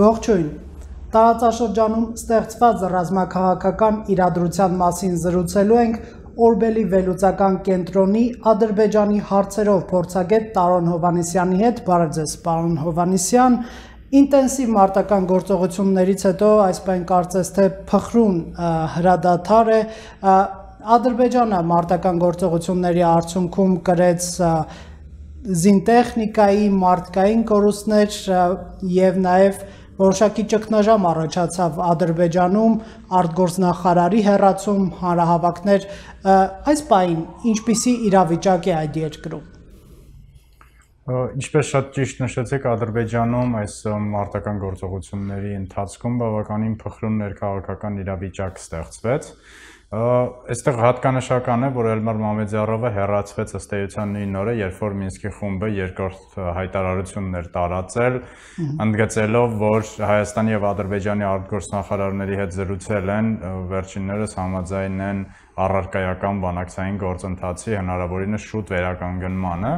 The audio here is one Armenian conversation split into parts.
Ողջույն։ Տարածաշրջանում ստեղծված ռազմաքաղաքական իրադրության մասին զրուցելու ենք Օրբելի վերլուծական կենտրոնի Ադրբեջանի հարցերով փորձագետ Տարոն Հովանեսյանի հետ։ Բարև ձեզ, պարոն Հովանեսյան։ Ինտենսիվ մարտական գործողություններից հետո այս բան կարծես թե փխրուն հրադադար է Ադրբեջանը մարտական գործողությունների արդյունքում կրեց զինտեխնիկայի, մարդկային կորուստներ եւ նաեւ որոշակի ճգնաժամ առաջացավ Ադրբեջանում, արտգործնախարարի հերացում, հանրահավաքներ, այս բային ինչպիսի իրավիճակ է այդ երկրում։ Ինչպես շատ ճիշտ նշեցիք, Ադրբեջանում այս մարտական գործողությունների ընթացքում բավականին փխրուն ներքաղաքական իրավիճակ ստեղծվեց Այստեղ հատկանշական է, որ Էլմար Մամեդյարովը հերացվեց ըստ էության նույն օրը, երբ որ Մինսկի խումբը երկրորդ հայտարարություններ տարածել, ընդգծելով, որ Հայաստանի եւ Ադրբեջանի արտգործնախարարների հետ զրուցել են, վերջիններս համաձայն են առարկայական բանակցային գործընթացի հնարավորինս շուտ վերականգնմանը։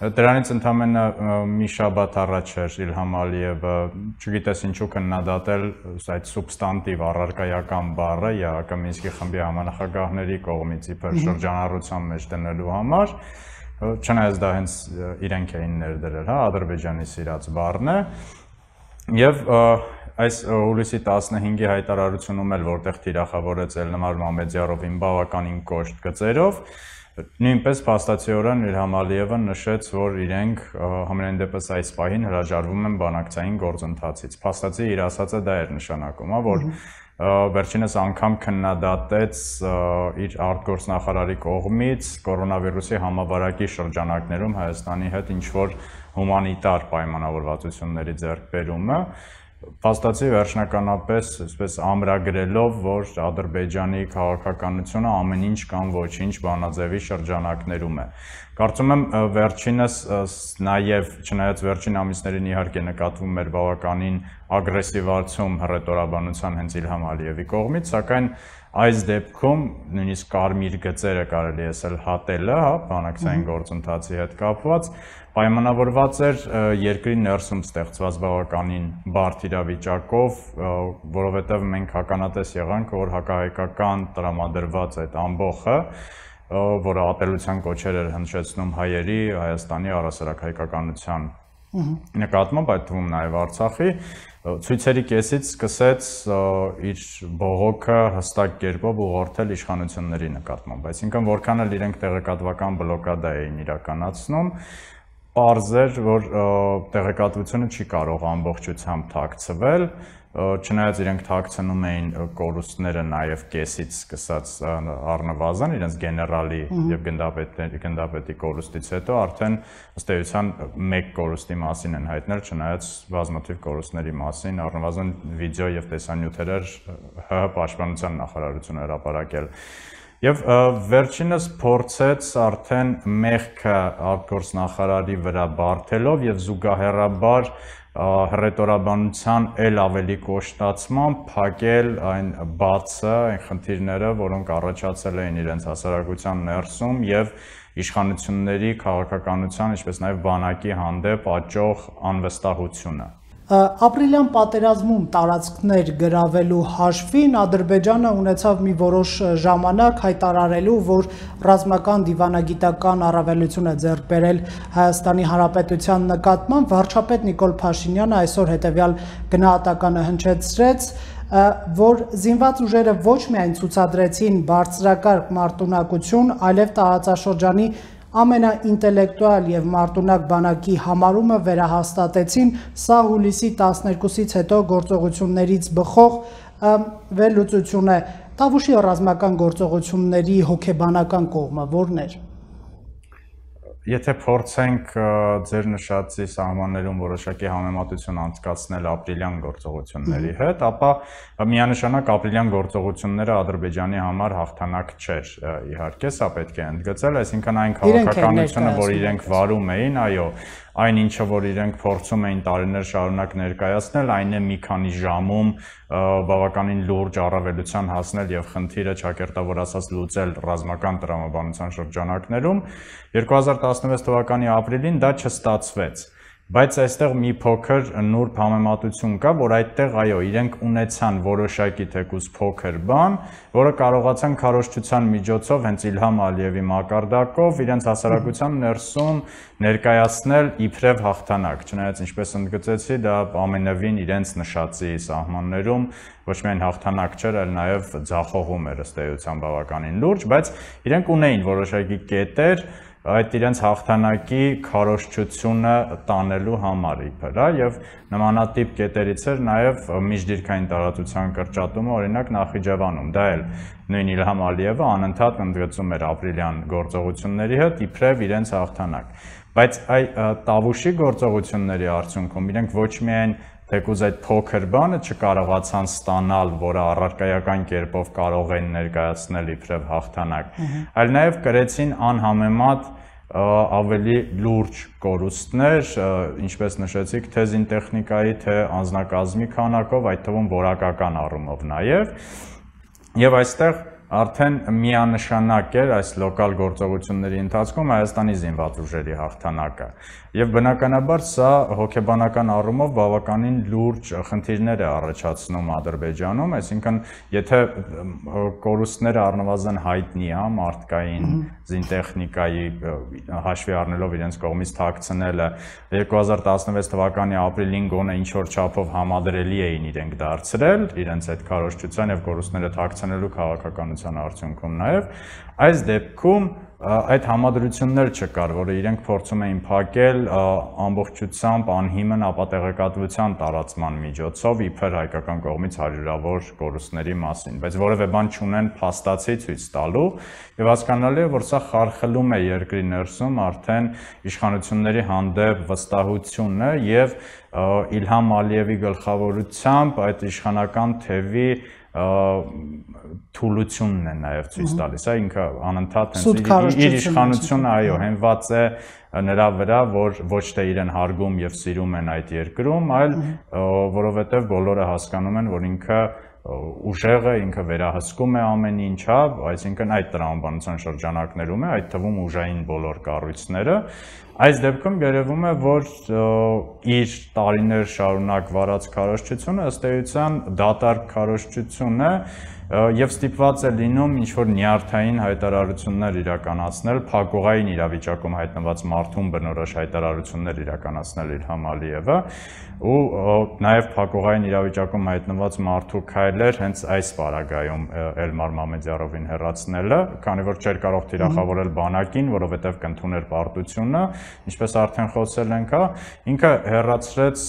Դրանից ընդամենը մի շաբաթ առաջ էր Իլհամ Ալիևը, չգիտես ինչու քննադատել այդ սուբստանտիվ առարկայական բառը ԵԱԿ Մինսկի խմբի համանախագահների կողմից իբր շրջանառության մեջ դնելու համար, չնայած դա հենց իրենք էին ներդրել, հա, Ադրբեջանի սիրած բառն է։ Եվ այս հուլիսի 15-ի հայտարարությունում էլ որտեղ թիրախավորեց Էլնամար Մամեդյարովին բավականին կոշտ գծերով, Նույնպես փաստացիորեն Իլհամ Ալիևը նշեց, որ իրենք համենայն դեպս այս պահին հրաժարվում են բանակցային գործընթացից։ Փաստացի իր ասածը դա էր նշանակում, հա, որ վերջինս անգամ քննադատեց իր արտգործնախարարի կողմից կորոնավիրուսի համավարակի շրջանակներում Հայաստանի հետ ինչ որ հումանիտար պայմանավորվածությունների ձեռքբերումը, փաստացի վերջնականապես այսպես ամրագրելով, որ Ադրբեջանի քաղաքականությունը ամեն ինչ կամ ոչինչ բանաձևի շրջանակներում է։ Կարծում եմ վերջինս նաև չնայած վերջին ամիսներին իհարկե նկատվում էր բավականին ագրեսիվացում հռետորաբանության հենց Իլհամ Ալիևի կողմից, սակայն այս դեպքում նույնիսկ կարմիր գծերը կարելի է ասել հատելը, հա, բանակցային գործընթացի հետ կապված, պայմանավորված էր երկրի ներսում ստեղծված բավականին բարդ իրավիճակով, որովհետև մենք հականատես եղանք, որ հակահայկական տրամադրված այդ ամբողը որը ատելության կոչեր էր հնչեցնում հայերի, Հայաստանի առասարակ հայկականության նկատմամբ, այդ թվում նաև Արցախի, ցույցերի կեսից սկսեց իր բողոքը հստակ կերպով ուղղորդել իշխանությունների նկատմամբ, այսինքն որքան էլ իրենք տեղեկատվական բլոկադա էին իրականացնում, Պարզ էր, որ տեղեկատվությունը չի կարող ամբողջությամբ թաքցվել, չնայած իրենք թաքցնում էին կորուստները նաև կեսից սկսած առնվազն իրենց գեներալի եւ գնդապետի գնդապետի կորուստից հետո արդեն ըստ էության մեկ կորուստի մասին են հայտնել, չնայած բազմաթիվ կորուստների մասին առնվազն վիդեո եւ տեսանյութեր ՀՀ պաշտպանության նախարարությունը հրապարակել Եվ վերջինս փորձեց արդեն մեղքը արտգործնախարարի վրա բարթելով եւ զուգահեռաբար հռետորաբանության ել ավելի կոշտացման փակել այն բացը, այն խնդիրները, որոնք առաջացել էին իրենց հասարակության ներսում եւ իշխանությունների քաղաքականության, ինչպես նաեւ բանակի հանդեպ աճող անվստահությունը ապրիլյան պատերազմում տարածքներ գրավելու հաշվին Ադրբեջանը ունեցավ մի որոշ ժամանակ հայտարարելու, որ ռազմական դիվանագիտական առավելություն է ձեռք բերել Հայաստանի Հանրապետության նկատմամբ։ Վարչապետ Նիկոլ Փաշինյանը այսօր հետևյալ գնահատականը հնչեցրեց, որ զինված ուժերը ոչ միայն ցուցադրեցին բարձրակարգ մարտունակություն, այլև տարածաշրջանի ամենաինտելեկտուալ եւ մարտունակ բանակի համարումը վերահաստատեցին սա հուլիսի 12-ից հետո գործողություններից բխող վերլուծություն է. Տավուշի ռազմական գործողությունների հոգեբանական կողմը որն էր Եթե փորձենք ձեր նշածի սահմաններում որոշակի համեմատություն անցկացնել ապրիլյան գործողությունների հետ, ապա միանշանակ ապրիլյան գործողությունները Ադրբեջանի համար հաղթանակ չէր։ Իհարկե, սա պետք է ընդգծել, այսինքն այն քաղաքականությունը, որ իրենք վարում էին, այո, այն ինչը որ իրենք փորձում էին տարիներ շարունակ ներկայացնել, այն է մի քանի ժամում բավականին լուրջ առավելության հասնել եւ խնդիրը ճակերտավոր ասած լուծել ռազմական տրամաբանության շրջանակներում 2016 թվականի ապրիլին դա չստացվեց բայց այստեղ մի փոքր նուրբ համեմատություն կա, որ այդտեղ այո, իրենք ունեցան որոշակի թեկուս փոքր բան, որը կարողացան քարոշչության միջոցով հենց Իլհամ Ալիևի մակարդակով իրենց հասարակության ներսում ներկայացնել իբրև հաղթանակ, չնայած ինչպես ընդգծեցի, դա ամենևին իրենց նշածի սահմաններում ոչ միայն հաղթանակ չէր, այլ նաև ձախողում էր ըստ էության բավականին լուրջ, բայց իրենք ունեին որոշակի կետեր, այդ իրենց հաղթանակի քարոշչությունը տանելու համար իբր, հա, եւ նմանատիպ կետերից էր նաեւ միջդիրքային տարածության կրճատումը, օրինակ Նախիջևանում, դա էլ նույն Իլհամ Ալիևը անընդհատ ընդգծում էր ապրիլյան գործողությունների հետ իբրև իրենց հաղթանակ։ Բայց այ Տավուշի գործողությունների արդյունքում իրենք ոչ միայն թեկուզ այդ փոքր բանը չկարողացան ստանալ, որը առարկայական կերպով կարող են ներկայացնել իբրև հաղթանակ, այլ նաև կրեցին անհամեմատ ավելի լուրջ կորուստներ, ինչպես նշեցիք, թե զինտեխնիկայի, թե անձնակազմի քանակով, այդ թվում որակական առումով նաև։ Եվ այստեղ արդեն միանշանակ էր այս լոկալ գործողությունների ընթացքում Հայաստանի զինված ուժերի հաղթանակը։ Եվ բնականաբար սա հոգեբանական առումով բավականին լուրջ խնդիրներ է առաջացնում Ադրբեջանում, այսինքն եթե կորուստները առնվազն հայտնի է մարդկային զինտեխնիկայի հաշվի առնելով իրենց կողմից թաքցնելը 2016 թվականի ապրիլին գոնե ինչ որ չափով համադրելի էին իրենք դարձրել իրենց այդ քարոշչության եւ կորուստները թաքցնելու քաղաքականության արդյունքում նաեւ այս դեպքում այդ համադրություններ չկար, որը իրենք փորձում էին փակել ամբողջությամբ անհիմն ապատեղեկատվության տարածման միջոցով իբր հայկական կողմից հարյուրավոր կորուստների մասին, բայց որևէ բան չունեն փաստացի ցույց տալու եւ հասկանալի է, որ սա խարխլում է երկրի ներսում արդեն իշխանությունների հանդեպ վստահությունը եւ Իլհամ Ալիևի գլխավորությամբ այդ իշխանական թևի թուլությունն է նաև ցույց տալիս, հա ինքը անընդհատ հենց իր իշխանությունը, այո, հենված է նրա վրա, որ ոչ թե իրեն հարգում եւ սիրում են այդ երկրում, այլ որովհետեւ բոլորը հասկանում են, որ ինքը ուժեղը ինքը վերահսկում է ամեն ինչ, հա, այսինքն այդ տրամաբանության շրջանակներում է, այդ թվում ուժային բոլոր կառույցները, Այս դեպքում երևում է, որ իր տարիներ շարունակ վարած քարոշչությունը ըստ էության դատարկ քարոշչություն է, եւ ստիպված է լինում ինչ որ նյարդային հայտարարություններ իրականացնել, փակուղային իրավիճակում հայտնված մարդուն բնորոշ հայտարարություններ իրականացնել Իլհամ Ալիևը ու նաեւ փակուղային իրավիճակում հայտնված մարդու քայլեր հենց այս պարագայում Էլմար Մամեդյարովին հերացնելը, քանի որ չէր կարող թիրախավորել բանակին, որովհետեւ կընդուներ պարտությունը, ինչպես արդեն խոսել ենք, հա, ինքը հերացրեց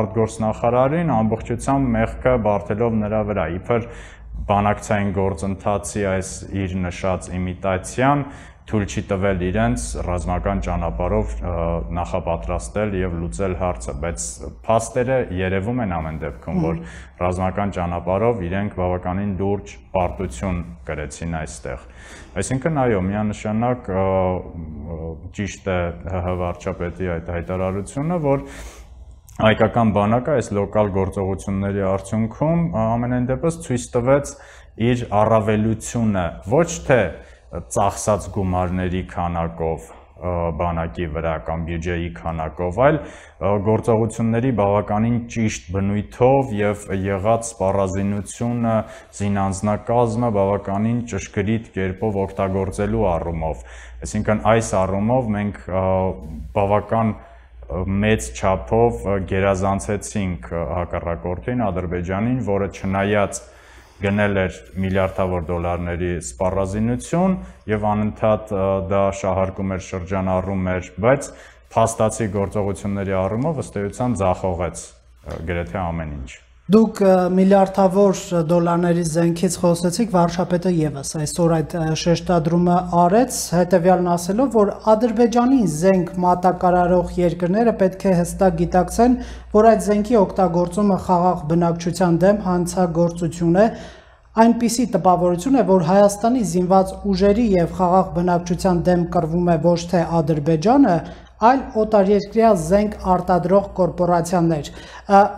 արտգործնախարարին ամբողջությամբ մեղքը բարթելով նրա վրա, իբր բանակցային գործընթացի այս իր նշած իմիտացիան թույլ չի տվել իրենց ռազմական ճանապարհով նախապատրաստել եւ լուծել հարցը, բայց փաստերը երևում են ամեն դեպքում, որ ռազմական ճանապարհով իրենք բավականին լուրջ պարտություն կրեցին այստեղ։ Այսինքն այո, միանշանակ ճիշտ է ՀՀ վարչապետի այդ հայտարարությունը, որ հայկական բանակը այս լոկալ գործողությունների արդյունքում ամենայն դեպս ցույց տվեց իր առավելությունը ոչ թե ծախսած գումարների քանակով բանակի վրա կամ բյուջեի քանակով, այլ գործողությունների բավականին ճիշտ բնույթով եւ եղած սպառազինությունը, զինանձնակազմը բավականին ճշգրիտ կերպով օգտագործելու առումով։ Այսինքն այս առումով մենք բավական մեծ չափով գերազանցեցինք հակառակորդին Ադրբեջանին, որը չնայած գնել էր միլիարդավոր դոլարների սպառազինություն եւ անընդհատ դա շահարկում էր շրջանառում էր, բայց փաստացի գործողությունների առումով ըստ էության ձախողեց գրեթե ամեն ինչ։ Դուք միլիարդավոր դոլարների զենքից խոսեցիք, վարշապետը եւս այսօր այդ շեշտադրումը արեց, հետեւյալն ասելով, որ Ադրբեջանի զենք մատակարարող երկրները պետք է հստակ գիտակցեն, որ այդ զենքի օգտագործումը խաղաղ բնակչության դեմ հանցագործություն է, այնպիսի տպավորություն է, որ Հայաստանի զինված ուժերի եւ խաղաղ բնակչության դեմ կռվում է ոչ թե Ադրբեջանը, այլ օտարերկրյա զենք արտադրող կորպորացիաներ։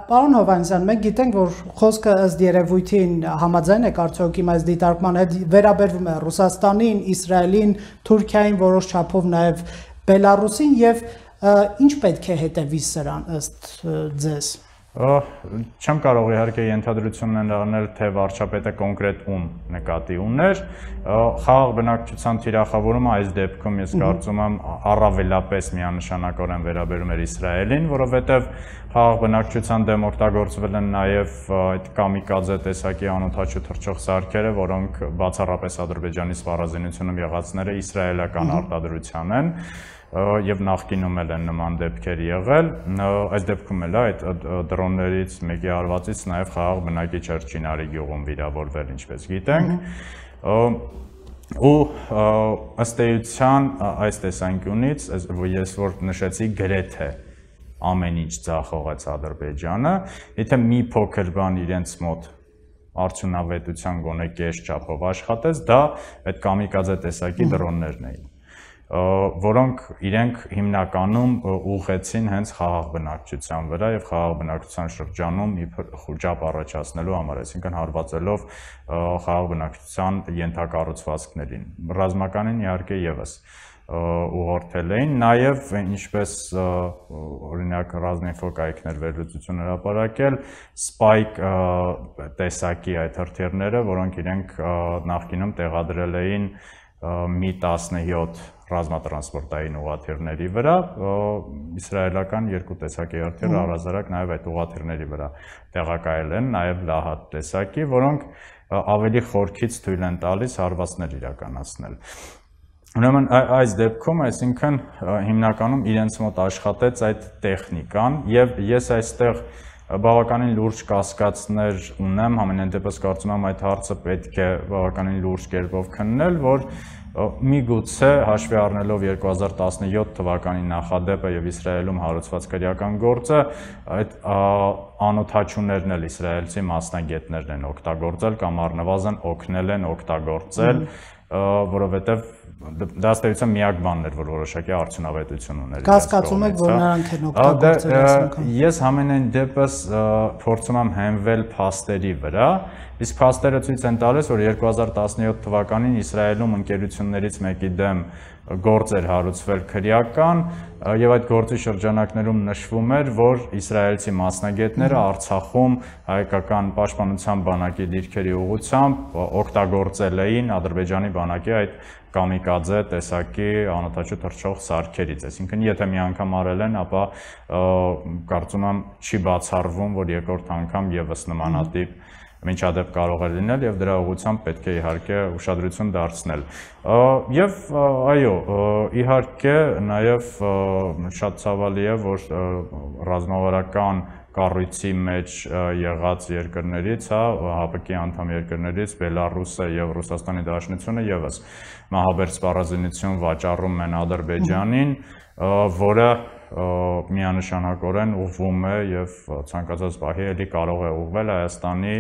Պարոն Հովանեսյան, մենք գիտենք, որ խոսքը ըստ երևույթին համաձայն է արդյոք իմ այս դիտարկման հետ վերաբերվում է Ռուսաստանին, Իսրայելին, Թուրքիային, որոշ չափով նաև Բելարուսին եւ Ինչ պետք է հետևի սրան ըստ ձեզ։ Չեմ կարող իհարկե ենթադրություններ առնել, թե վարչապետը կոնկրետ ում նկատի ուներ։ Խաղաղ բնակչության թիրախավորումը այս դեպքում ես կարծում եմ առավելապես միանշանակորեն վերաբերում էր Իսրայելին, որովհետև խաղաղ բնակչության դեմ օգտագործվել են նաև այդ կամիկաձե տեսակի անօթաչու թռչող սարքերը, որոնք բացառապես Ադրբեջանի սպառազինությունում եղածները իսրայելական արտադրության են եւ նախկինում էլ են նման դեպքեր եղել այս դեպքում էլ այդ դրոններից մեկի արվածից նաեւ խաղաղ բնակիչ էր Չինարի գյուղում վիրավորվել ինչպես գիտենք ու ըստ էության այս տեսանկյունից ես որ նշեցի գրեթե ամեն ինչ ցախողեց Ադրբեջանը եթե մի փոքր բան իրենց մոտ արդյունավետության գոնե կես չափով աշխատեց դա այդ կամիկաձե տեսակի դրոններն էին որոնք իրենք հիմնականում ուղղեցին հենց խաղաղ բնակչության վրա եւ խաղաղ բնակչության շրջանում իբր խոճապ առաջացնելու համար, այսինքն հարվածելով խաղաղ բնակչության ենթակառուցվածքներին։ Ռազմականին իհարկե եւս ուղղորդել էին նաև ինչպես օրինակ ռազմինֆո կայքներ վերլուծություն հրապարակել spike տեսակի այդ հրթիռները, որոնք իրենք նախկինում տեղադրել էին մի 17 ռազմատրանսպորտային ուղաթիռների վրա իսրայելական երկու տեսակի հրթիռ առհասարակ նաև այդ ուղաթիռների վրա տեղակայել են նաև լահատ տեսակի, որոնք ավելի խորքից թույլ են տալիս հարվածներ իրականացնել։ Ուրեմն այս դեպքում, այսինքն հիմնականում իրենց մոտ աշխատեց այդ տեխնիկան եւ ես այստեղ բավականին լուրջ կասկածներ ունեմ, համենայն դեպս կարծում եմ այդ հարցը պետք է բավականին լուրջ կերպով քննել, որ միգուցե հաշվի առնելով 2017 թվականի նախադեպը եւ Իսրայելում հարուցված քրեական գործը, այդ անօթաչուներն էլ իսրայելցի մասնագետներն են օգտագործել կամ առնվազն օգնել են օգտագործել, որովհետեւ դա ըստեյության միակ բանն էր, որ որոշակի արդյունավետություն ուներ։ Կասկածում եք, որ նրանք են օգտագործել այսինքն։ Ես ամենայն դեպս փորձում եմ հենվել փաստերի վրա, իսկ փաստերը ցույց են տալիս, որ 2017 թվականին Իսրայելում ընկերություններից մեկի դեմ գործ էր հարուցվել քրեական եւ այդ գործի շրջանակներում նշվում էր, որ իսրայելցի մասնագետները Արցախում հայկական պաշտպանության բանակի դիրքերի ուղությամբ օգտագործել էին Ադրբեջանի բանակի այդ կամիկաձե տեսակի անօթաչու թռչող սարքերից, այսինքն եթե մի անգամ արել են, ապա կարծում եմ չի բացառվում, որ երկրորդ անգամ եւս նմանատիպ mm -hmm միջադեպ կարող է լինել եւ դրա ուղղությամբ պետք է իհարկե ուշադրություն դարձնել։ Եվ այո, իհարկե նաեւ շատ ցավալի է, որ ռազմավարական կառույցի մեջ եղած երկրներից, հա, ՀԱՊԿ-ի անդամ երկրներից Բելարուսը եւ Ռուսաստանի Դաշնությունը եւս մահաբեր սպառազինություն վաճառում են Ադրբեջանին, որը միանշանակորեն ուղվում է եւ ցանկացած բահի էլի կարող է ուղվել Հայաստանի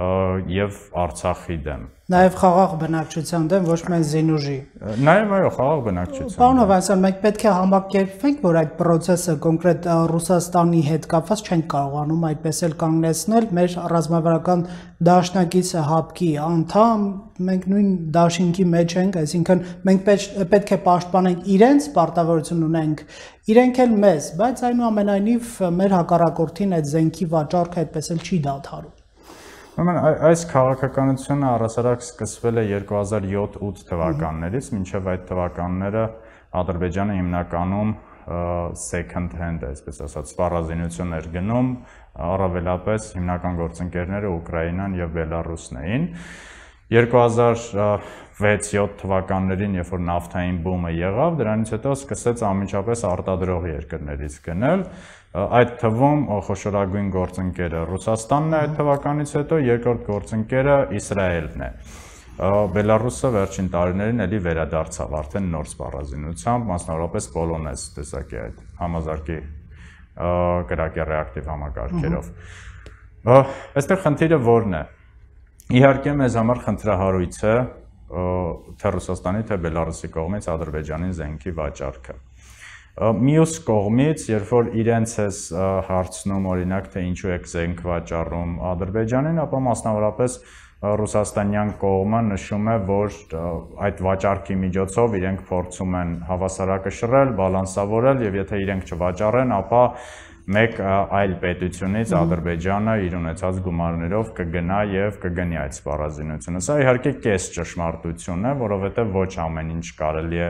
եւ Արցախի դեմ։ Նաեւ խաղաղ բնակչության դեմ ոչ միայն Զինուժի։ Նաեւ այո, խաղաղ բնակչության։ Պարոն Հովանեսյան, մենք պետք է համակերպվենք, որ այդ process-ը կոնկրետ Ռուսաստանի հետ կապված չենք կարողանում այդպես էլ կանգնեցնել մեր ռազմավարական դաշնակիցը ՀԱՊԿ-ի անդամ, մենք նույն դաշինքի մեջ ենք, այսինքն մենք պետք է պաշտպանենք իրենց պարտավորություն ունենք իրենք էլ մեզ, բայց այնուամենայնիվ մեր հակառակորդին այդ զենքի վաճառքը այդպես էլ չի դադարում։ Ուրեմն այս քաղաքականությունը առասարակ սկսվել է 2007-8 թվականներից, մինչև այդ թվականները Ադրբեջանը հիմնականում second hand, այսպես ասած, սպառազինություն էր գնում, առավելապես հիմնական գործընկերները Ուկրաինան եւ Բելարուսն էին։ 2006-7 թվականներին, երբ որ նավթային բումը եղավ, դրանից հետո սկսեց անմիջապես արտադրող երկրներից գնել, այդ թվում խոշորագույն գործընկերը Ռուսաստանն է այդ թվականից հետո, երկրորդ գործընկերը Իսրայելն է։ Բելարուսը վերջին տարիներին էլի վերադարձավ արդեն նոր սպառազինությամբ, մասնավորապես Պոլոնեզ տեսակի այդ համազարգի կրակի ռեակտիվ համակարգերով։ Այստեղ խնդիրը ո՞րն է։ Իհարկե մեզ համար խնդրահարույց է թե Ռուսաստանի, թե Բելարուսի կողմից Ադրբեջանին զենքի վաճառքը։ Մյուս կողմից, երբ որ իրենց էս հարցնում օրինակ թե ինչու եք զենք վաճառում Ադրբեջանին, ապա մասնավորապես ռուսաստանյան կողմը նշում է, որ այդ վաճառքի միջոցով իրենք փորձում են հավասարակը շռել, բալանսավորել եւ եթե իրենք չվաճառեն, ապա մեկ այլ պետությունից Ադրբեջանը իր ունեցած գումարներով կգնա եւ կգնի այդ սպառազինությունը։ Սա իհարկե կես ճշմարտություն է, որովհետեւ ոչ ամեն ինչ կարելի է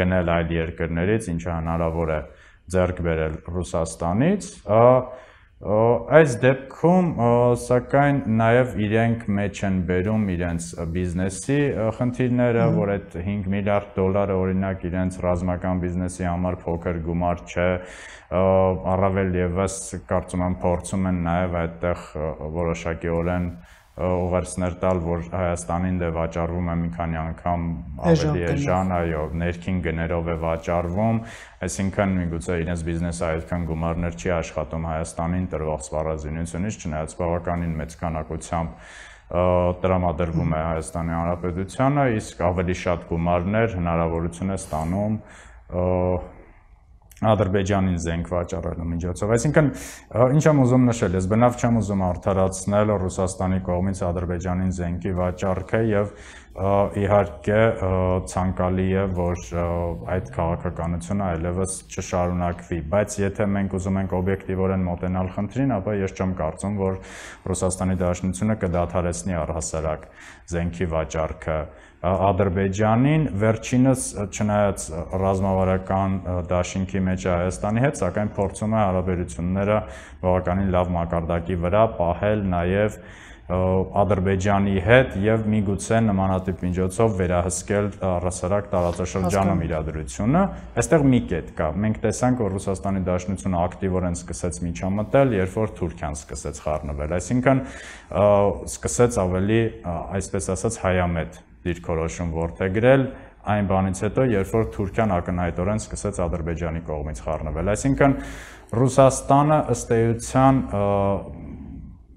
գնել այլ երկրներից, ինչը հնարավոր է ձեռք բերել Ռուսաստանից, այս դեպքում սակայն նաև իրենք մեջ են բերում իրենց բիզնեսի խնդիրները, որ այդ 5 միլիարդ դոլարը օրինակ իրենց ռազմական բիզնեսի համար փոքր գումար չէ, առավել եւս կարծում եմ փորձում են նաև այդտեղ որոշակիորեն ուղերձներ տալ, որ Հայաստանին դե վաճառվում է մի քանի անգամ ավելի էժան, այո, ներքին գներով է վաճառվում, այսինքն միգուցե իրենց բիզնեսը այդքան գումարներ չի աշխատում Հայաստանին տրվող սպառազինությունից, չնայած բավականին մեծ քանակությամբ տրամադրվում է Հայաստանի Հանրապետությանը, իսկ ավելի շատ գումարներ հնարավորություն է ստանում Ադրբեջանին զենք վաճառելու միջոցով։ Այսինքն ինչ եմ ուզում նշել, ես բնավ չեմ ուզում արդարացնել Ռուսաստանի կողմից Ադրբեջանին զենքի վաճառքը եւ իհարկե ցանկալի է, որ այդ քաղաքականությունը այլևս չշարունակվի, բայց եթե մենք ուզում ենք օբյեկտիվորեն մոտենալ խնդրին, ապա ես չեմ կարծում, որ Ռուսաստանի Դաշնությունը կդադարեցնի առհասարակ զենքի վաճառքը Ադրբեջանին վերջինս չնայած ռազմավարական դաշինքի մեջ Հայաստանի հետ, սակայն փորձում է հարաբերությունները բավականին լավ մակարդակի վրա պահել նաև Ադրբեջանի հետ եւ միգուցե նմանատիպ միջոցով վերահսկել առասարակ տարածաշրջանում իրադրությունը։ Այստեղ մի կետ կա։ Մենք տեսանք, որ Ռուսաստանի Դաշնությունը ակտիվորեն սկսեց միջամտել, երբ որ Թուրքիան սկսեց խառնվել, այսինքն սկսեց ավելի, այսպես ասած, հայամետ դիրքորոշում որթեգրել այն բանից հետո, երբ որ Թուրքիան ակնհայտորեն սկսեց Ադրբեջանի կողմից խառնվել։ Այսինքն Ռուսաստանը ըստ էության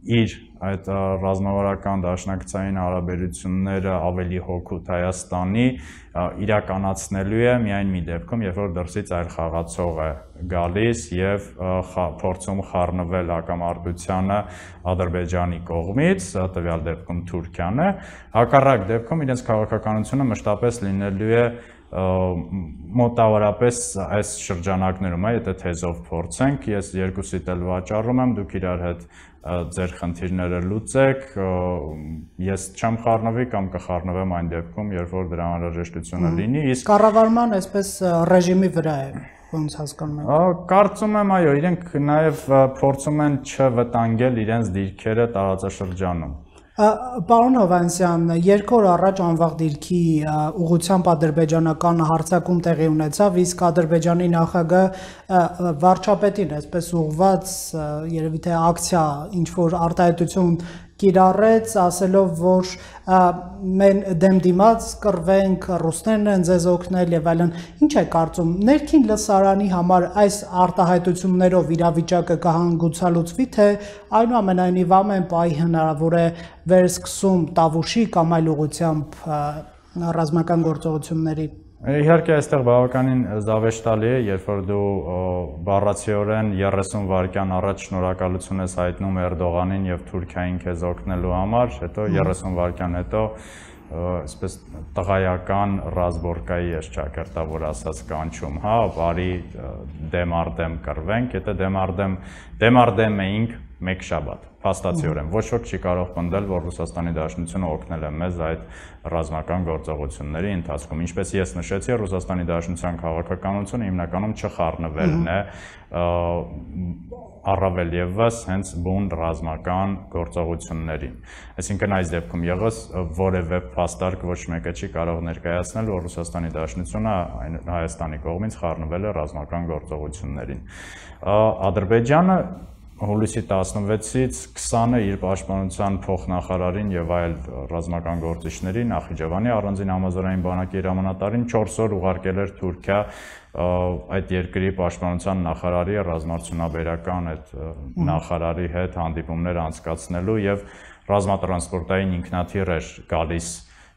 իր այդ ռազմավարական դաշնակցային հարաբերությունները ավելի հոգուտ Հայաստանի իրականացնելու է միայն մի դեպքում, երբ որ դրսից այլ խաղացող է գալիս եւ փորձում խառնվել հակամարտությանը Ադրբեջանի կողմից, տվյալ դեպքում Թուրքիան է, հակառակ դեպքում իրենց քաղաքականությունը մշտապես լինելու է մոտավորապես այս շրջանակներում է, եթե թեզով փորձենք, ես երկուսիդ էլ վաճառում եմ, դուք իրար հետ ձեր խնդիրները լուծեք, ես չեմ խառնվի կամ կխառնվեմ այն դեպքում, երբ որ դրա անհրաժեշտությունը լինի, իսկ կառավարման այսպես ռեժիմի վրա է ոնց հասկանում եք։ Կարծում եմ, այո, իրենք նաև փորձում են չվտանգել իրենց դիրքերը տարածաշրջանում։ Պարոն Հովանեսյան, երկու օր առաջ անվաղ դիրքի ուղությամբ ադրբեջանական հարցակում տեղի ունեցավ, իսկ Ադրբեջանի նախագահ վարչապետին այսպես ուղված երևի թե ակցիա ինչ որ արտահայտություն կիրառեց, ասելով, որ մեն դեմ դիմաց կռվենք, ռուսներն են ձեզ օգնել եւ այլն։ Ինչ է կարծում, ներքին լսարանի համար այս արտահայտություններով իրավիճակը կհանգուցալուծվի, թե այնուամենայնիվ ամեն պահի հնարավոր է վերսկսում Տավուշի կամ այլ ուղությամբ ռազմական գործողությունների Իհարկե այստեղ բավականին զավեշտալի է, երբ որ դու բառացիորեն 30 վայրկյան առաջ շնորհակալություն ես հայտնում Էրդողանին եւ Թուրքիային քեզ օգնելու համար, հետո 30 վայրկյան հետո այսպես տղայական ռազմորկայի ես ճակերտավոր ասած կանչում, հա, բարի դեմարդեմ կրվենք, եթե դեմարդեմ դեմարդեմ էինք մեկ շաբաթ փաստացիորեն ոչ ոք չի կարող պնդել, որ Ռուսաստանի Դաշնությունը օգնել է մեզ այդ ռազմական գործողությունների ընթացքում։ Ինչպես ես նշեցի, Ռուսաստանի Դաշնության քաղաքականությունը հիմնականում չխառնվելն է առավել եւս հենց բուն ռազմական գործողություններին։ Այսինքն այս դեպքում եղած որևէ փաստարկ ոչ մեկը չի կարող ներկայացնել, որ Ռուսաստանի Դաշնությունը Հայաստանի կողմից խառնվել է ռազմական գործողություններին։ Ադրբեջանը հուլիսի 16-ից 20-ը իր պաշտպանության փոխնախարարին եւ այլ ռազմական գործիչների Նախիջևանի առանձին համազորային բանակի հրամանատարին 4 օր ուղարկել էր Թուրքիա այդ երկրի պաշտպանության նախարարի ռազմարտունաբերական այդ նախարարի հետ հանդիպումներ անցկացնելու եւ ռազմատրանսպորտային ինքնաթիռ էր գալիս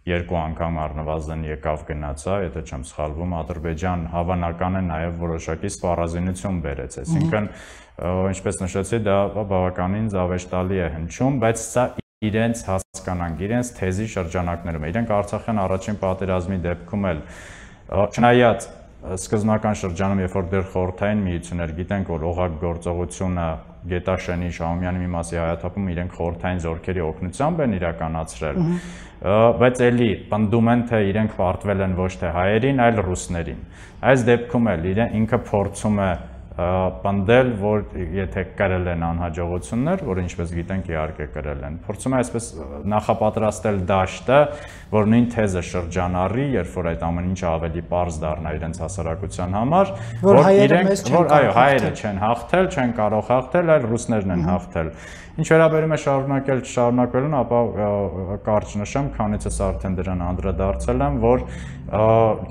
երկու անգամ առնվազն եկավ գնացա, եթե չեմ սխալվում, Ադրբեջան հավանական է նաև որոշակի սպառազինություն բերեց, այսինքն ինչպես նշեցի, դա բավականին զավեշտալի է հնչում, բայց սա իրենց հասկանանք, իրենց թեզի շրջանակներում։ Իրենք Արցախյան առաջին պատերազմի դեպքում էլ չնայած սկզբնական շրջանում, երբ որ դեռ խորթային միություններ գիտենք, որ օղակ գործողությունը Գետաշենի Շահումյանի մի մասի հայաթափում իրենք խորթային զորքերի օգնությամբ են իրականացրել, բայց էլի պնդում են, թե իրենք պարտվել են ոչ թե հայերին, այլ ռուսներին։ Այս դեպքում էլ իրեն ինքը փորձում է պնդել, որ եթե կրել են անհաջողություններ, որ ինչպես գիտենք իհարկե կրել են։ Փորձում է այսպես նախապատրաստել դաշտը, որ նույն թեզը շրջանառի, երբ որ այդ ամեն ինչը ավելի པարզ դառնա իրենց հասարակության համար, որ իրենք, որ այո, հայերը չեն հաղթել, չեն կարող հաղթել, այլ ռուսներն են հաղթել։ Ինչ վերաբերում է շարունակել չշարունակվելուն, ապա կարճ նշեմ, քանից ես արդեն դրան անդրադարձել եմ, որ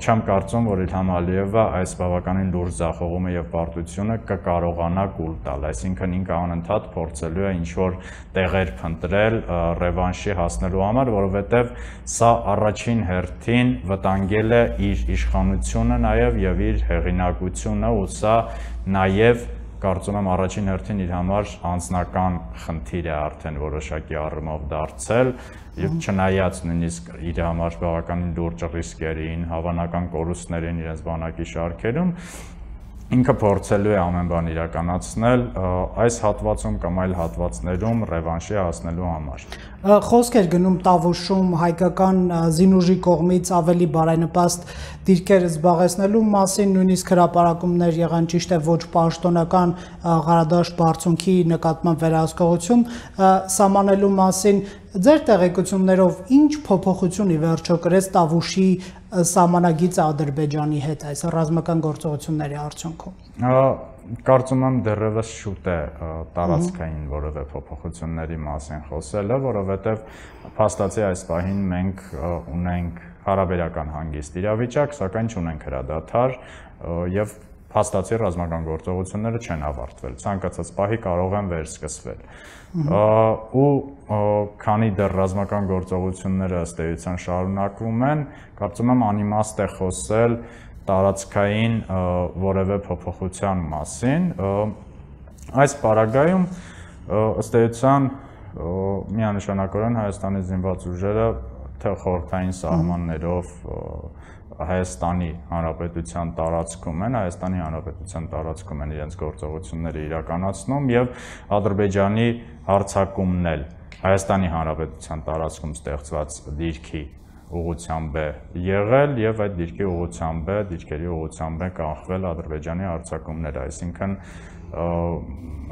չեմ կարծում, որ Իլհամ Ալիևը այս բավականին լուրջ զախողումը եւ պարտությունը կկարողանա կուլ տալ, այսինքն ինքը անընդհատ փորձելու է ինչ որ տեղեր փնտրել ռևանշի հասնելու համար, որովհետեւ սա առաջին հերթին վտանգել է իր իշխանությունը նաեւ եւ իր հեղինակությունը ու սա նաեւ կարծում եմ առաջին հերթին իր համար անձնական խնդիր է արդեն որոշակի առումով դարձել եւ չնայած նույնիսկ իր համար բավականին լուրջ ռիսկերին, հավանական կորուստներին իրենց բանակի շարքերում, ինքը փորձելու է ամեն բան իրականացնել այս հատվածում կամ այլ հատվածներում ռևանշի հասնելու համար։ Խոսք էր գնում Տավուշում հայկական զինուժի կողմից ավելի բարենպաստ դիրքեր զբաղեցնելու մասին, նույնիսկ հրապարակումներ եղան ճիշտ է ոչ պաշտոնական Ղարադաշտ բարձունքի նկատմամբ վերահսկողություն սահմանելու մասին ձեր տեղեկություններով ինչ փոփոխություն ի վերջո կրեց Տավուշի սահմանագիծը Ադրբեջանի հետ այս ռազմական գործողությունների արդյունքում։ Կարծում եմ դեռևս շուտ է տարածքային որևէ փոփոխությունների մասին խոսելը, որովհետև փաստացի այս պահին մենք ունենք հարաբերական հանգիստ իրավիճակ, սակայն չունենք հրադադար եւ փաստացի ռազմական գործողությունները չեն ավարտվել։ Ցանկացած պահի կարող են վերսկսվել ու քանի դեռ ռազմական գործողությունները ըստ էության շարունակվում են, կարծում եմ անիմաստ է խոսել տարածքային որևէ փոփոխության մասին։ Այս պարագայում ըստ էության միանշանակորեն Հայաստանի զինված ուժերը թե խորհրդային սահմաններով Հայաստանի Հանրապետության տարածքում են, Հայաստանի Հանրապետության տարածքում են իրենց գործողությունները իրականացնում եւ Ադրբեջանի հարցակումն էլ Հայաստանի Հանրապետության տարածքում ստեղծված դիրքի ուղությամբ է եղել եւ այդ դիրքի ուղությամբ է, դիրքերի ուղությամբ է կանխվել Ադրբեջանի հարցակումները, այսինքն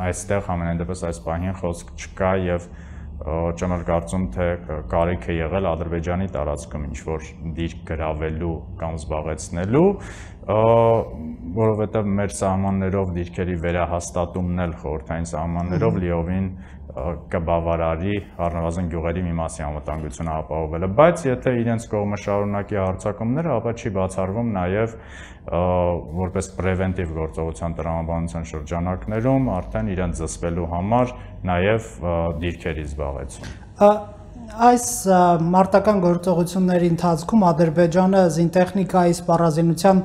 այստեղ ամենայն դեպս այս պահին խոսք չկա եւ չեմ կարծում թե կարիք է եղել Ադրբեջանի տարածքում ինչ որ դիրք գրավելու կամ զբաղեցնելու, որովհետև մեր սահմաններով դիրքերի վերահաստատումն էլ խորհրդային սահմաններով լիովին կբավարարի առնվազն գյուղերի մի մասի անվտանգությունը ապահովելը, բայց եթե իրենց կողմը շարունակի հարձակումները, ապա չի բացառվում նաև որպես պրևենտիվ գործողության տրամաբանության շրջանակներում արդեն իրենց զսպելու համար նաև դիրքերի զբաղեցում այս մարտական գործողությունների ընթացքում Ադրբեջանը զինտեխնիկայի սպառազինության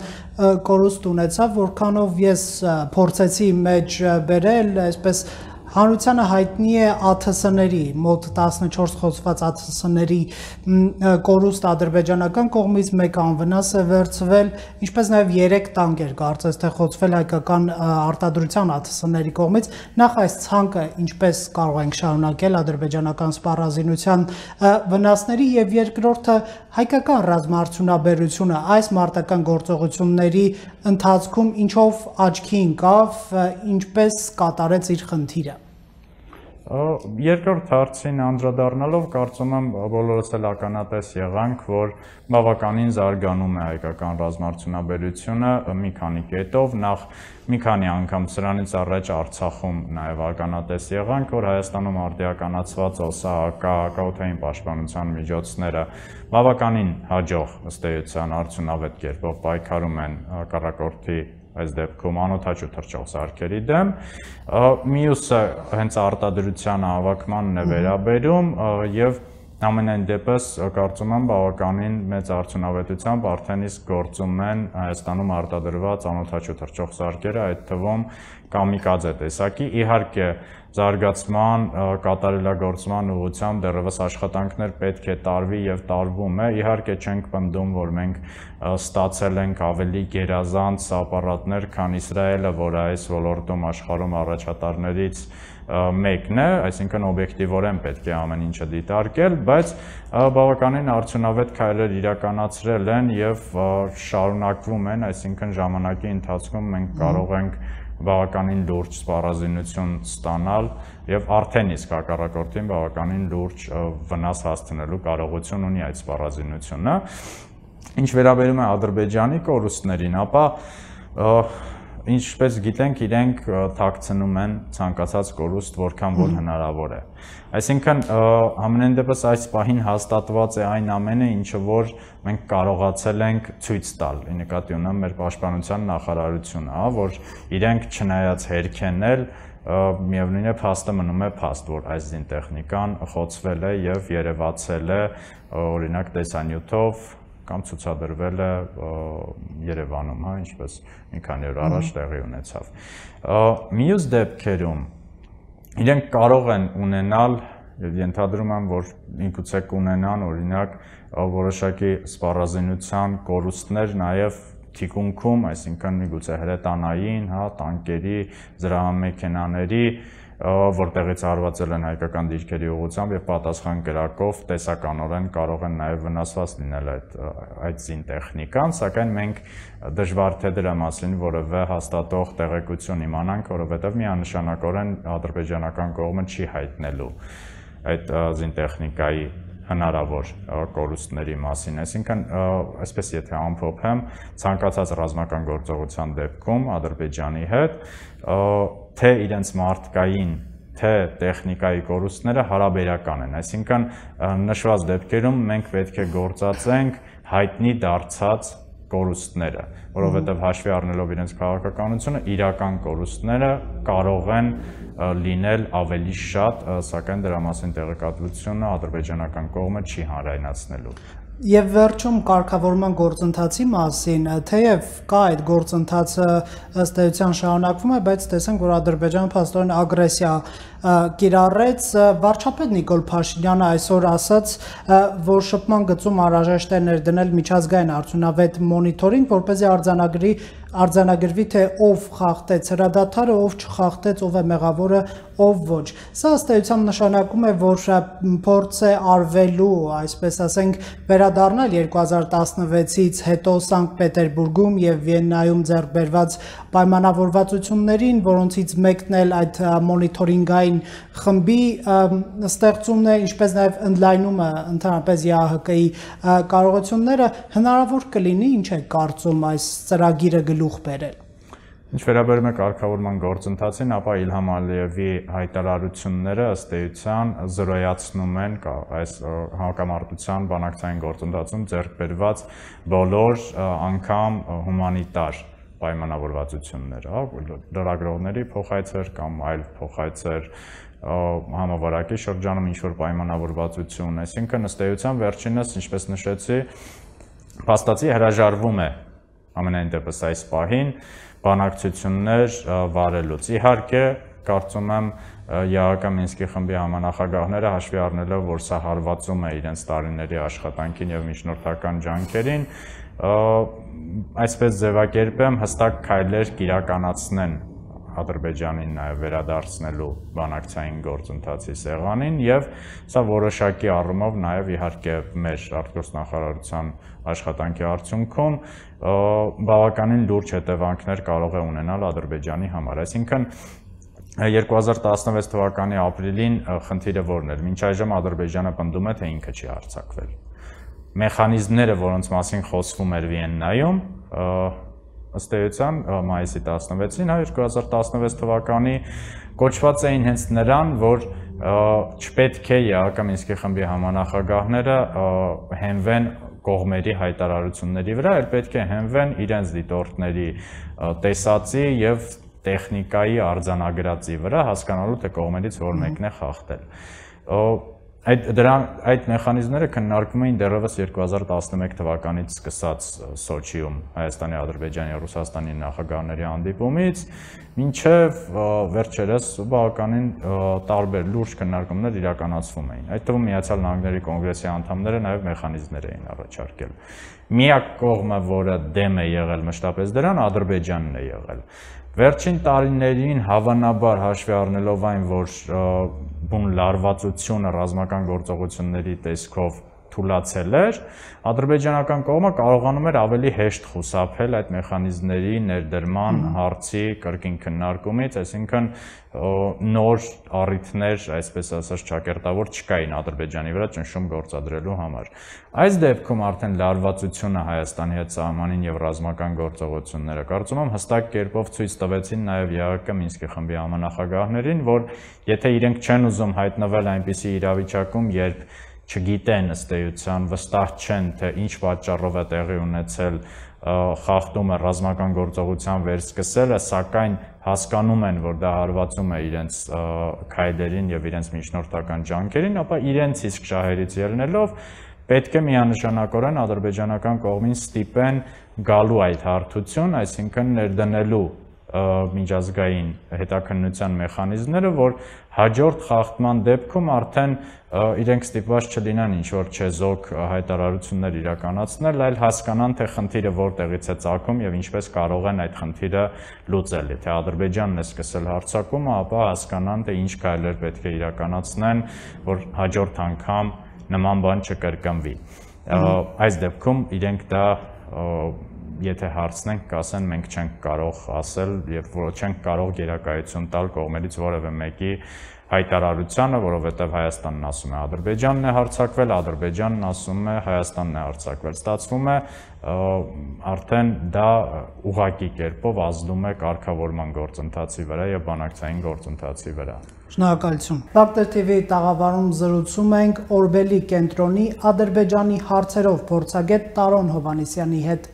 կորուստ ունեցավ, որքանով ես փորձեցի մեջ բերել, այսպես Հանրությանը հայտնի է ԱԹՍ-ների, մոտ 14 խոսված ԱԹՍ-ների կորուստ ադրբեջանական կողմից մեկ անվնաս է վերցվել, ինչպես նաև 3 տանկեր կարծես թե խոցվել հայկական արտադրության ԱԹՍ-ների կողմից։ Նախ այս ցանկը ինչպես կարող ենք շարունակել ադրբեջանական սպառազինության վնասների եւ երկրորդը հայկական ռազմաարդյունաբերությունը այս մարտական գործողությունների ընթացքում ինչով աչքի ընկավ, ինչպես կատարեց իր խնդիրը։ Երկրորդ հարցին անդրադառնալով կարծում եմ բոլորս էլ ականատես եղանք, որ բավականին զարգանում է հայկական ռազմարտունաբերությունը մի քանի կետով, նախ մի քանի անգամ սրանից առաջ Արցախում նաև ականատես եղանք, որ Հայաստանում արդիականացված ՕՍԱՀԿ հակաօթային պաշտպանության միջոցները բավականին հաջող ըստ էության արդյունավետ կերպով պայքարում են հակառակորդի այս դեպքում անօթաչու թրջող սարքերի դեմ։ Մյուսը հենց արտադրության հավաքմանն է վերաբերում եւ ամենայն դեպս կարծում եմ բավականին մեծ արդյունավետությամբ արդեն իսկ գործում են Հայաստանում արտադրված անօթաչու թրջող սարքերը, այդ թվում կամիկաձե տեսակի։ Իհարկե զարգացման, կատարելագործման ուղղությամբ դեռևս աշխատանքներ պետք է տարվի եւ տարվում է։ Իհարկե չենք պնդում, որ մենք ստացել ենք ավելի գերազանց ապարատներ, քան Իսրայելը, որը այս ոլորտում աշխարհում առաջատարներից մեկն է, այսինքն օբյեկտիվորեն պետք է ամեն ինչը դիտարկել, բայց բավականին արդյունավետ քայլեր իրականացրել են եւ շարունակվում են, այսինքն ժամանակի ընթացքում մենք կարող ենք բավականին լուրջ սպառազինություն ստանալ եւ արդեն իսկ հակառակորդին բավականին լուրջ վնաս հասցնելու կարողություն ունի այդ սպառազինությունը։ Ինչ վերաբերում է Ադրբեջանի կորուստներին, ապա ինչպես գիտենք, իրենք թաքցնում են ցանկացած կորուստ, որքան որ հնարավոր է։ Այսինքն ամենայն դեպս այս պահին հաստատված է այն ամենը, ինչը որ մենք կարողացել ենք ցույց տալ։ Ի նկատի ունեմ մեր պաշտպանության նախարարությունը, հա, որ իրենք չնայած հերքենել միևնույն է փաստը մնում է փաստ, որ այս զինտեխնիկան խոցվել է եւ երևացել է օրինակ տեսանյութով կամ ցուցադրվել է Երևանում, հա, ինչպես մի քանի օր առաջ տեղի ունեցավ։ Մյուս դեպքերում իրենք կարող են ունենալ եւ ենթադրում եմ, որ ինքուցե կունենան օրինակ որոշակի սպառազինության կորուստներ նաեւ թիկունքում, այսինքն միգուցե հրետանային, հա, տանկերի, զրահամեքենաների, որտեղից արվածել են հայկական դիրքերի ուղությամբ եւ պատասխան գրակով տեսականորեն կարող են նաեւ վնասված լինել այդ այդ զին տեխնիկան, սակայն մենք դժվար թե դրա մասին որևէ հաստատող տեղեկություն իմանանք, որովհետեւ միանշանակորեն ադրբեջանական կողմը չի հայտնելու այդ զին տեխնիկայի հնարավոր կորուստների մասին, այսինքն այսպես եթե ամփոփեմ, ցանկացած ռազմական գործողության դեպքում Ադրբեջանի հետ թե իրենց մարդկային թե տեխնիկայի կորուստները հարաբերական են, այսինքն նշված դեպքերում մենք պետք է գործածենք հայտնի դարձած կորուստները, որովհետև հաշվի առնելով իրենց քաղաքականությունը, իրական կորուստները կարող են լինել ավելի շատ, սակայն դրա մասին տեղեկատվությունը ադրբեջանական կողմը չի հանրայնացնելու։ Եվ վերջում կարգավորման գործընթացի մասին, թեև կա այդ գործընթացը ըստ էության շարունակվում է, բայց տեսանք, որ Ադրբեջանը փաստորեն ագրեսիա կիրառեց վարչապետ Նիկոլ Փաշինյանը այսօր ասաց, որ շփման գծում անհրաժեշտ է ներդնել միջազգային արդյունավետ մոնիթորինգ, որպեսզի արձանագրի արձանագրվի թե ով խախտեց հրադադարը, ով չխախտեց, ով է մեղավորը, ով ոչ։ Սա ըստ էության նշանակում է, որ փորձ է արվելու, այսպես ասենք, վերադառնալ 2016-ից հետո Սանկտ Պետերբուրգում եւ Վիեննայում ձեռք բերված պայմանավորվածություններին, որոնցից մեկն էլ այդ մոնիթորինգային խմբի ստեղծումն է, ինչպես նաեւ ընդլայնումը ընդհանրապես ԵԱՀԿ-ի կարողությունները հնարավոր կլինի, ինչ է կարծում այս ծրագիրը գլուխ բերել։ Ինչ վերաբերում է կարգավորման գործընթացին, ապա Իլհամ Ալիևի հայտարարությունները ըստ էության զրոյացնում են այս հակամարտության բանակցային գործընթացում ձեռք բերված բոլոր անգամ հումանիտար պայմանավորվածությունները, հա, լրագրողների փոխայցեր կամ այլ փոխայցեր համավարակի շրջանում ինչ որ պայմանավորվածություն, այսինքն ըստ էության վերջինս, ինչպես նշեցի, փաստացի հրաժարվում է ամենայն դեպս այս պահին բանակցություններ վարելուց։ Իհարկե, կարծում եմ ԵԱՀԿ Մինսկի խմբի համանախագահները հաշվի առնելով, որ սա հարվածում է իրենց տարիների աշխատանքին եւ միջնորդական ջանքերին, այսպես ձևակերպեմ, հստակ քայլեր կիրականացնեն Ադրբեջանին նաև վերադարձնելու բանակցային գործընթացի սեղանին եւ սա որոշակի առումով նաև իհարկե մեր արտգործնախարարության աշխատանքի արդյունքում բավականին լուրջ հետևանքներ կարող է ունենալ Ադրբեջանի համար։ Այսինքն 2016 թվականի ապրիլին խնդիրը որն էր։ Մինչ այժմ Ադրբեջանը պնդում է, թե ինքը չի հարձակվել մեխանիզմները, որոնց մասին խոսվում էր Վիեննայում, ըստ էության մայիսի 16-ին, հա 2016 թվականի կոչված էին հենց նրան, որ չպետք է ԵԱԿ Մինսկի խմբի համանախագահները հենվեն կողմերի հայտարարությունների վրա, այլ պետք է հենվեն իրենց դիտորդների տեսածի եւ տեխնիկայի արձանագրածի վրա, հասկանալու թե կողմերից որ մեկն է խախտել այդ դրան այդ մեխանիզմները քննարկվում էին դեռևս 2011 թվականից սկսած Սոչիում Հայաստանի, Ադրբեջանի, Ռուսաստանի նախագահների հանդիպումից մինչև վերջերս բավականին տարբեր լուրջ քննարկումներ իրականացվում էին։ Այդ թվում Միացյալ Նահանգների կոնգրեսի անդամները նաև մեխանիզմներ էին առաջարկել։ Միակ կողմը, որը դեմ է եղել մշտապես դրան, Ադրբեջանն է եղել։ Վերջին տարիներին հավանաբար հաշվի առնելով այն, որ բուն լարվածությունը ռազմական գործողությունների տեսքով թուլացել էր, ադրբեջանական կողմը կարողանում էր ավելի հեշտ խուսափել այդ մեխանիզմների ներդրման հարցի կրկին քննարկումից, այսինքն նոր առիթներ, այսպես ասած, ճակերտավոր չկային Ադրբեջանի վրա ճնշում գործադրելու համար։ Այս դեպքում արդեն լարվածությունը Հայաստանի հետ սահմանին եւ ռազմական գործողությունները կարծում եմ հստակ կերպով ցույց տվեցին նաեւ ԵԱԿ Մինսկի խմբի համանախագահներին, որ եթե իրենք չեն ուզում հայտնվել այնպիսի իրավիճակում, երբ չգիտեն ըստ էության, վստահ չեն, թե ինչ պատճառով է տեղի ունեցել խախտումը ռազմական գործողության վերսկսելը, սակայն հասկանում են, որ դա հարվածում է իրենց քայլերին եւ իրենց միջնորդական ջանքերին, ապա իրենց իսկ շահերից ելնելով պետք է միանշանակորեն ադրբեջանական կողմին ստիպեն գալու այդ հարթություն, այսինքն ներդնելու միջազգային հետաքննության մեխանիզմները, որ հաջորդ խախտման դեպքում արդեն իրենք ստիպված չլինեն ինչ որ չեզոք հայտարարություններ իրականացնել, այլ հասկանան, թե խնդիրը որտեղից է ծագում եւ ինչպես կարող են այդ խնդիրը լուծել։ Եթե Ադրբեջանն է սկսել հարցակումը, ապա հասկանան, թե ինչ քայլեր պետք է իրականացնեն, որ հաջորդ անգամ նման բան չկրկնվի։ Այս դեպքում իրենք դա եթե հարցնենք, կասեն մենք չենք կարող ասել եւ չենք կարող գերակայություն տալ կողմերից որևէ մեկի հայտարարությանը, որովհետև Հայաստանն ասում է Ադրբեջանն է հարցակվել, Ադրբեջանն ասում է Հայաստանն է հարցակվել։ Ստացվում է արդեն դա ուղակի կերպով ազդում է կարգավորման գործընթացի վրա եւ բանակցային գործընթացի վրա։ Շնորհակալություն։ Factor TV-ի տաղավարում զրուցում ենք Օրբելի կենտրոնի Ադրբեջանի հարցերով փորձագետ Տարոն Հովանեսյանի հետ։